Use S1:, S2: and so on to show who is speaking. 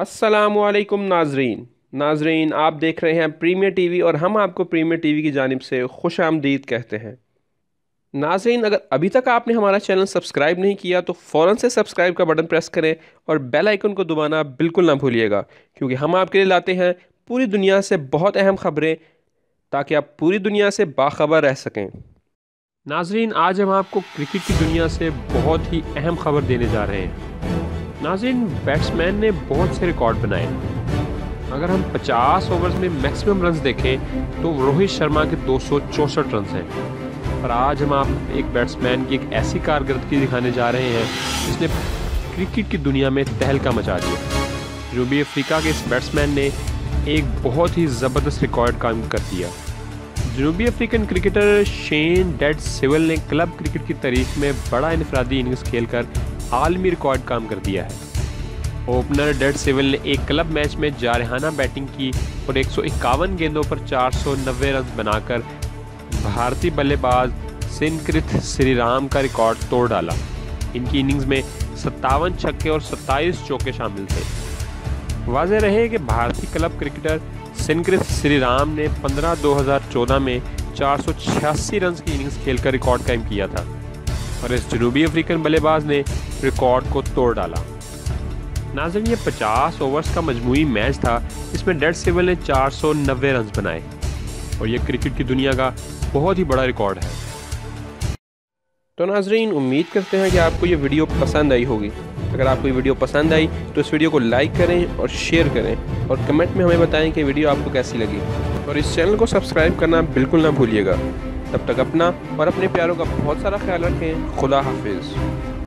S1: असलकुम नाजरीन। नाजरीन, आप देख रहे हैं प्रीमियर टीवी और हम आपको प्रीमियर टीवी की जानब से खुश आमदीद कहते हैं। नाजरीन, अगर अभी तक आपने हमारा चैनल सब्सक्राइब नहीं किया तो फ़ौरन से सब्सक्राइब का बटन प्रेस करें और बेल आइकन को दबाना बिल्कुल ना भूलिएगा, क्योंकि हम आपके लिए लाते हैं पूरी दुनिया से बहुत अहम खबरें, ताकि आप पूरी दुनिया से बाखबर रह सकें। नाजरीन, आज हम आपको क्रिकेट की दुनिया से बहुत ही अहम खबर देने जा रहे हैं। नाजिन, बैट्समैन ने बहुत से रिकॉर्ड बनाए। अगर हम 50 ओवर्स में मैक्सिमम रन देखें तो रोहित शर्मा के दो रन हैं। पर आज हम आप एक बैट्समैन की एक ऐसी कारकर्दगी दिखाने जा रहे हैं, जिसने क्रिकेट की दुनिया में तहलका मचा दिया। जनूबी अफ्रीका के इस बैट्समैन ने एक बहुत ही ज़बरदस्त रिकॉर्ड काम कर दिया। जनूबी African cricketer Shane dead civil ने क्लब क्रिकेट की तारीख में बड़ा इनफरादी इनिंग्स खेलकर आलमी रिकॉर्ड काम कर दिया है। ओपनर डेड सिविल ने एक क्लब मैच में जारहाना बैटिंग की और एक सौ इक्यावन गेंदों पर 490 रन बनाकर भारतीय बल्लेबाज सिनकृत श्रीराम का रिकॉर्ड तोड़ डाला। इनकी इनिंग्स में सत्तावन छक्के और 27 चौके शामिल थे। वाज रहे कि भारतीय क्लब क्रिकेटर सिनकृत श्रीराम ने 15 2014 में चार सौ छियासी रन की इनिंग्स खेलकर रिकॉर्ड कायम किया था। और इस जनूबी अफ्रीकन बल्लेबाज ने रिकॉर्ड को तोड़ डाला। नाजन ये 50 ओवर्स का मजमू मैच था। इसमें डेड सिविल ने 490 रन बनाए। और यह क्रिकेट की दुनिया का बहुत ही बड़ा रिकॉर्ड है। तो नाजरीन, उम्मीद करते हैं कि आपको ये वीडियो पसंद आई होगी। अगर आपको ये वीडियो पसंद आई तो इस वीडियो को लाइक करें और शेयर करें। और कमेंट में हमें बताएँ कि वीडियो आपको कैसी लगी। और इस चैनल को सब्सक्राइब करना बिल्कुल ना भूलिएगा। तब तक अपना और अपने प्यारों का बहुत सारा ख्याल रखें। खुदा हाफिज़।